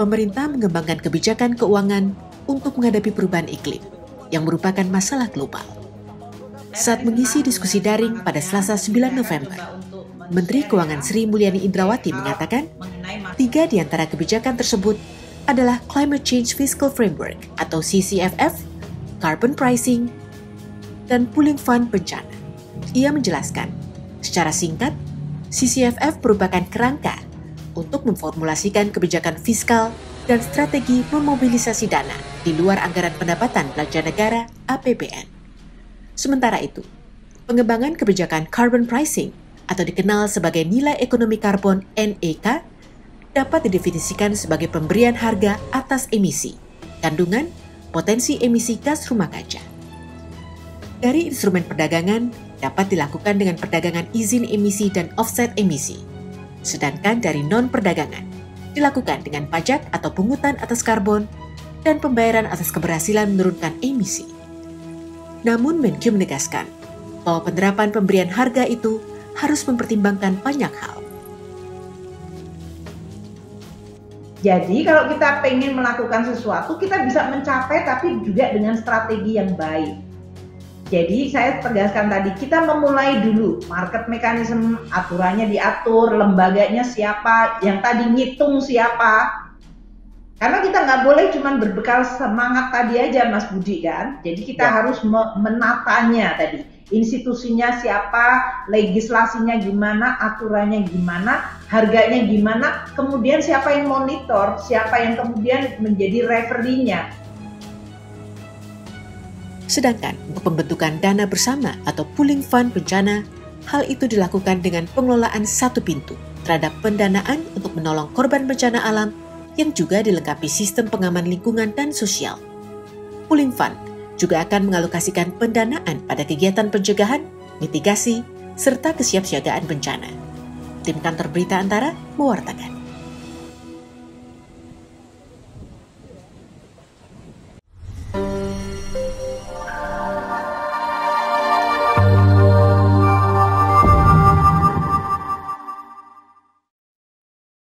pemerintah mengembangkan kebijakan keuangan untuk menghadapi perubahan iklim yang merupakan masalah global. Saat mengisi diskusi daring pada Selasa 9 November, Menteri Keuangan Sri Mulyani Indrawati mengatakan, tiga di antara kebijakan tersebut adalah Climate Change Fiscal Framework atau CCFF, Carbon Pricing, dan Pooling Fund Bencana. Ia menjelaskan, secara singkat, CCFF merupakan kerangka untuk memformulasikan kebijakan fiskal dan strategi memobilisasi dana di luar anggaran pendapatan belanja negara APBN. Sementara itu, pengembangan kebijakan carbon pricing atau dikenal sebagai nilai ekonomi karbon NEK dapat didefinisikan sebagai pemberian harga atas emisi, kandungan, potensi emisi gas rumah kaca. Dari instrumen perdagangan dapat dilakukan dengan perdagangan izin emisi dan offset emisi, sedangkan dari non-perdagangan dilakukan dengan pajak atau pungutan atas karbon dan pembayaran atas keberhasilan menurunkan emisi. Namun Menkyu menegaskan bahwa penerapan pemberian harga itu harus mempertimbangkan banyak hal. Jadi kalau kita pengen melakukan sesuatu, kita bisa mencapai tapi juga dengan strategi yang baik. Jadi saya tegaskan tadi kita memulai dulu market mekanisme aturannya diatur, lembaganya siapa, yang tadi ngitung siapa. Karena kita nggak boleh cuma berbekal semangat tadi aja Mas Budi kan. Jadi kita ya. harus menatanya tadi. Institusinya siapa, legislasinya gimana, aturannya gimana, harganya gimana, kemudian siapa yang monitor, siapa yang kemudian menjadi referinya Sedangkan untuk pembentukan dana bersama atau pooling fund bencana, hal itu dilakukan dengan pengelolaan satu pintu terhadap pendanaan untuk menolong korban bencana alam yang juga dilengkapi sistem pengaman lingkungan dan sosial. Pooling fund juga akan mengalokasikan pendanaan pada kegiatan pencegahan, mitigasi, serta kesiapsiagaan bencana. Tim kantor berita antara mewartakan.